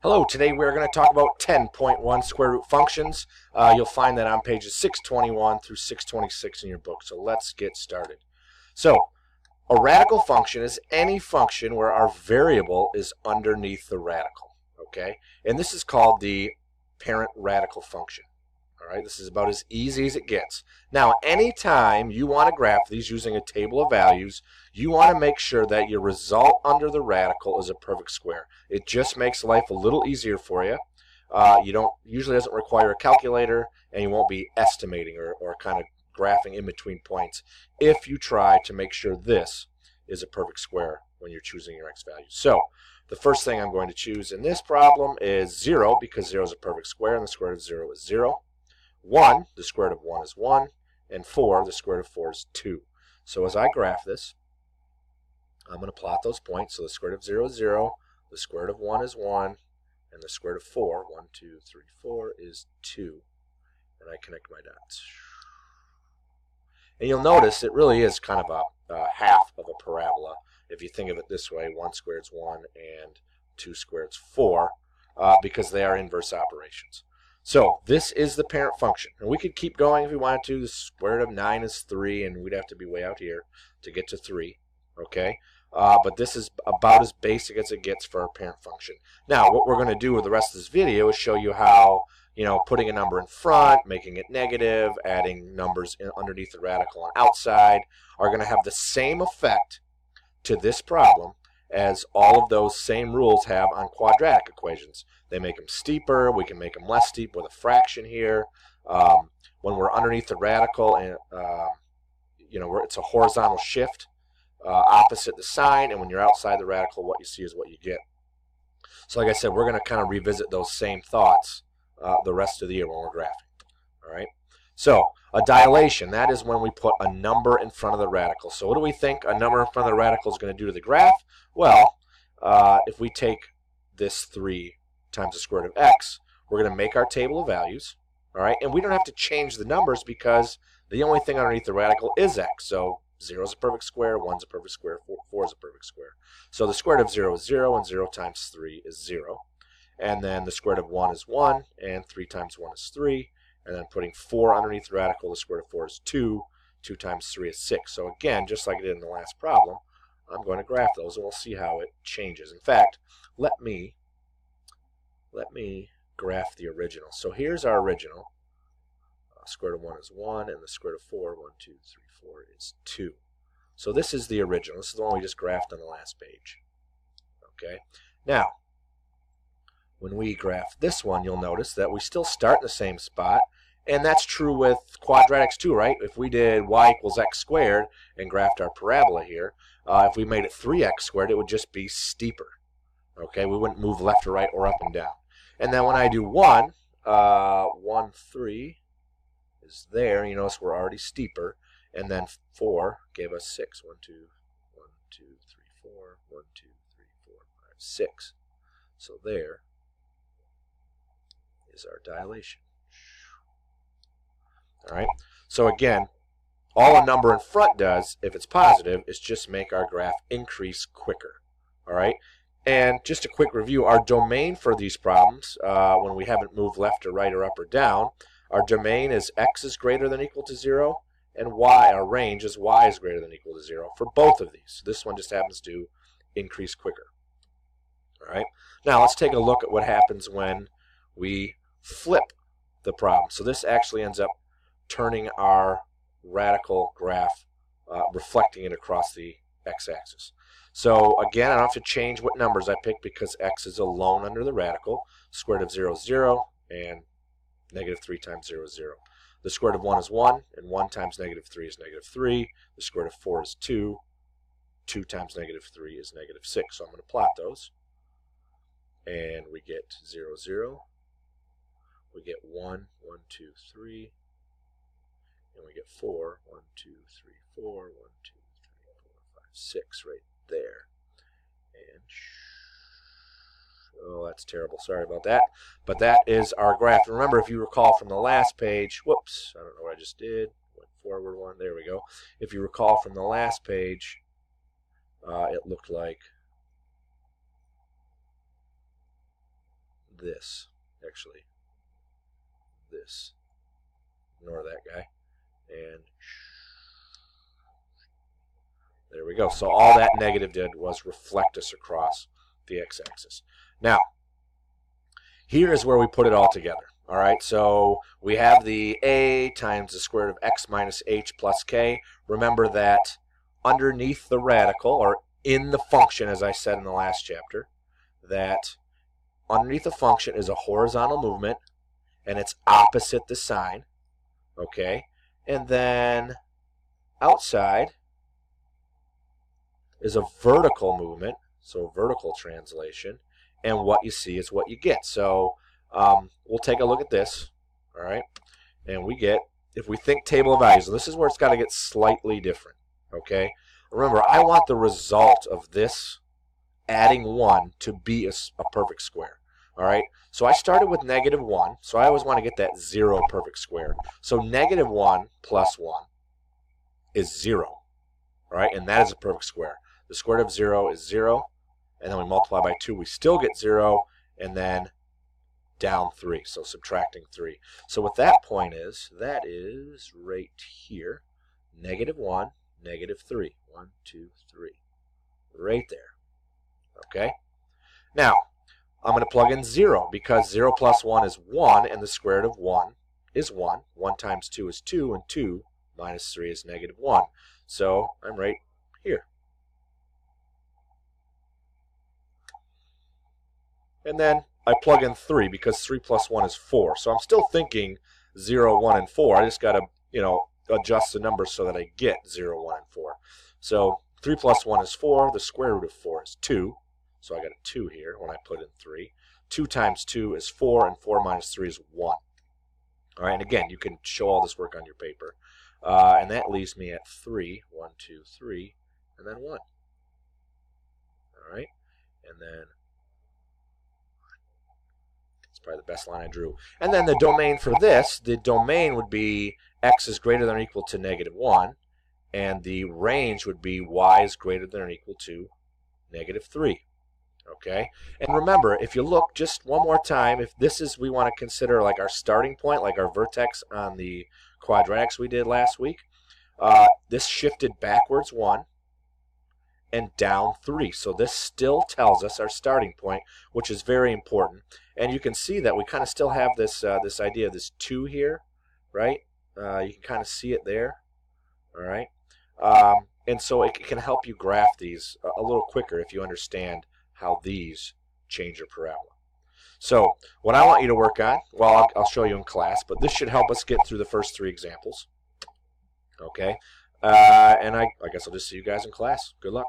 Hello, today we're going to talk about 10.1 square root functions. Uh, you'll find that on pages 621 through 626 in your book. So let's get started. So, a radical function is any function where our variable is underneath the radical. Okay? And this is called the parent radical function. All right, this is about as easy as it gets. Now, anytime you want to graph these using a table of values, you want to make sure that your result under the radical is a perfect square. It just makes life a little easier for you. Uh, you don't usually doesn't require a calculator, and you won't be estimating or, or kind of graphing in between points if you try to make sure this is a perfect square when you're choosing your x values. So, the first thing I'm going to choose in this problem is 0 because 0 is a perfect square and the square root of 0 is 0. 1, the square root of 1 is 1, and 4, the square root of 4 is 2. So as I graph this, I'm going to plot those points. So the square root of 0 is 0, the square root of 1 is 1, and the square root of 4, 1, 2, 3, 4, is 2. And I connect my dots. And you'll notice it really is kind of a, a half of a parabola. If you think of it this way, 1 squared is 1 and 2 squared is 4, uh, because they are inverse operations. So this is the parent function. And we could keep going if we wanted to. The square root of 9 is 3, and we'd have to be way out here to get to 3. Okay? Uh, but this is about as basic as it gets for our parent function. Now, what we're going to do with the rest of this video is show you how, you know, putting a number in front, making it negative, adding numbers in, underneath the radical on outside are going to have the same effect to this problem as all of those same rules have on quadratic equations. They make them steeper. We can make them less steep with a fraction here. Um, when we're underneath the radical, and uh, you know, it's a horizontal shift uh, opposite the sign, and when you're outside the radical, what you see is what you get. So like I said, we're going to kind of revisit those same thoughts uh, the rest of the year when we're graphing. All right. So a dilation, that is when we put a number in front of the radical. So what do we think a number in front of the radical is going to do to the graph? Well, uh, if we take this 3 times the square root of x, we're going to make our table of values. All right, and we don't have to change the numbers because the only thing underneath the radical is x. So 0 is a perfect square, 1 is a perfect square, 4, 4 is a perfect square. So the square root of 0 is 0, and 0 times 3 is 0. And then the square root of 1 is 1, and 3 times 1 is 3. And then putting 4 underneath the radical, the square root of 4 is 2. 2 times 3 is 6. So again, just like I did in the last problem, I'm going to graph those, and we'll see how it changes. In fact, let me let me graph the original. So here's our original. Uh, square root of 1 is 1, and the square root of 4, 1, 2, 3, 4 is 2. So this is the original. This is the one we just graphed on the last page. Okay. Now, when we graph this one, you'll notice that we still start in the same spot, and that's true with quadratics too, right? If we did y equals x squared and graphed our parabola here, uh, if we made it 3x squared, it would just be steeper. Okay, we wouldn't move left or right or up and down. And then when I do 1, uh, 1, 3 is there. You notice we're already steeper. And then 4 gave us 6. 1, 2, 1, 2, 3, 4, 1, 2, 3, 4, 5, 6. So there is our dilation. All right. So again, all a number in front does, if it's positive, is just make our graph increase quicker. All right. And just a quick review, our domain for these problems, uh, when we haven't moved left or right or up or down, our domain is x is greater than equal to 0, and y, our range is y is greater than equal to 0 for both of these. This one just happens to increase quicker. All right. Now let's take a look at what happens when we flip the problem. So this actually ends up turning our radical graph, uh, reflecting it across the x-axis. So again, I don't have to change what numbers I pick because x is alone under the radical. Square root of 0 is 0, and negative 3 times 0 is 0. The square root of 1 is 1, and 1 times negative 3 is negative 3. The square root of 4 is 2. 2 times negative 3 is negative 6. So I'm going to plot those. And we get 0, 0. We get 1, 1, 2, 3. And we get 4, 1, 2, 3, 4, 1, 2, 3, 4, 5, 6 right there. And oh, that's terrible. Sorry about that. But that is our graph. remember, if you recall from the last page, whoops, I don't know what I just did. Went forward one. There we go. If you recall from the last page, uh, it looked like this, actually. This. Ignore that guy. And there we go. So all that negative did was reflect us across the x-axis. Now, here is where we put it all together. All right, so we have the a times the square root of x minus h plus k. Remember that underneath the radical, or in the function, as I said in the last chapter, that underneath the function is a horizontal movement, and it's opposite the sign. Okay, and then outside is a vertical movement, so vertical translation, and what you see is what you get. So um, we'll take a look at this, all right, and we get, if we think table of values, and this is where it's got to get slightly different, okay? Remember, I want the result of this adding 1 to be a, a perfect square, all right? So I started with negative 1, so I always want to get that 0 perfect square. So negative 1 plus 1 is 0, all right? And that is a perfect square. The square root of 0 is 0, and then we multiply by 2, we still get 0, and then down 3, so subtracting 3. So what that point is, that is right here, negative 1, negative 3. 1, 2, 3. Right there. Okay? Now, I'm going to plug in 0 because 0 plus 1 is 1, and the square root of 1 is 1. 1 times 2 is 2, and 2 minus 3 is negative 1. So I'm right here. And then I plug in 3 because 3 plus 1 is 4. So I'm still thinking 0, 1, and 4. I just got to, you know, adjust the numbers so that I get 0, 1, and 4. So 3 plus 1 is 4. The square root of 4 is 2. So I got a 2 here when I put in 3. 2 times 2 is 4, and 4 minus 3 is 1. All right, and again, you can show all this work on your paper. Uh, and that leaves me at 3. 1, 2, 3, and then 1. All right, and then it's probably the best line I drew. And then the domain for this, the domain would be x is greater than or equal to negative 1, and the range would be y is greater than or equal to negative 3. Okay? And remember, if you look just one more time, if this is, we want to consider like our starting point, like our vertex on the quadratics we did last week, uh, this shifted backwards 1, and down 3. So this still tells us our starting point, which is very important. And you can see that we kind of still have this uh, this idea of this 2 here, right? Uh, you can kind of see it there, all right? Um, and so it can help you graph these a little quicker if you understand how these change your parabola. So what I want you to work on, well, I'll, I'll show you in class, but this should help us get through the first three examples. Okay? Uh, and I, I guess I'll just see you guys in class. Good luck.